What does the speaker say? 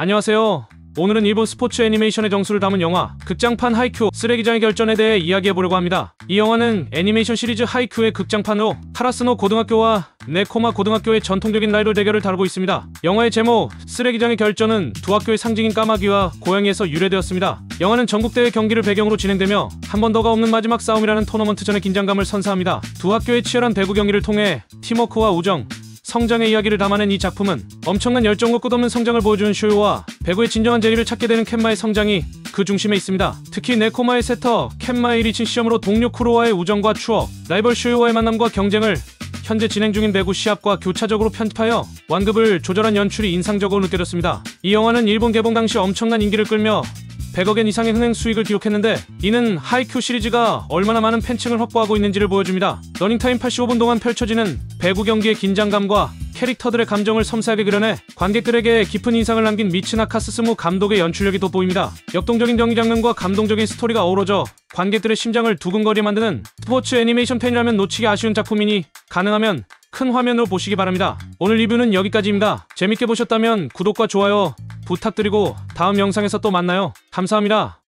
안녕하세요. 오늘은 일본 스포츠 애니메이션의 정수를 담은 영화 극장판 하이큐 쓰레기장의 결전에 대해 이야기해보려고 합니다. 이 영화는 애니메이션 시리즈 하이큐의 극장판으로 카라스노 고등학교와 네코마 고등학교의 전통적인 라이벌 대결을 다루고 있습니다. 영화의 제목 쓰레기장의 결전은 두 학교의 상징인 까마귀와 고양이에서 유래되었습니다. 영화는 전국대회 경기를 배경으로 진행되며 한 번 더가 없는 마지막 싸움이라는 토너먼트전의 긴장감을 선사합니다. 두 학교의 치열한 배구 경기를 통해 팀워크와 우정, 성장의 이야기를 담아낸 이 작품은 엄청난 열정과 끝없는 성장을 보여주는 쇼요와 배구의 진정한 재미를 찾게 되는 켄마의 성장이 그 중심에 있습니다. 특히 네코마의 세터 켄마의 일인칭 시점으로 동료 쿠로와의 우정과 추억, 라이벌 쇼요와의 만남과 경쟁을 현재 진행 중인 배구 시합과 교차적으로 편집하여 완급을 조절한 연출이 인상적으로 느껴졌습니다. 이 영화는 일본 개봉 당시 엄청난 인기를 끌며 100억엔 이상의 흥행 수익을 기록했는데 이는 하이큐 시리즈가 얼마나 많은 팬층을 확보하고 있는지를 보여줍니다. 러닝타임 85분 동안 펼쳐지는 배구 경기의 긴장감과 캐릭터들의 감정을 섬세하게 그려내 관객들에게 깊은 인상을 남긴 미츠나카 스스무 감독의 연출력이 돋보입니다. 역동적인 경기 장면과 감동적인 스토리가 어우러져 관객들의 심장을 두근거리게 만드는 스포츠 애니메이션 팬이라면 놓치기 아쉬운 작품이니 가능하면 큰 화면으로 보시기 바랍니다. 오늘 리뷰는 여기까지입니다. 재밌게 보셨다면 구독과 좋아요 부탁드리고 다음 영상에서 또 만나요. 감사합니다.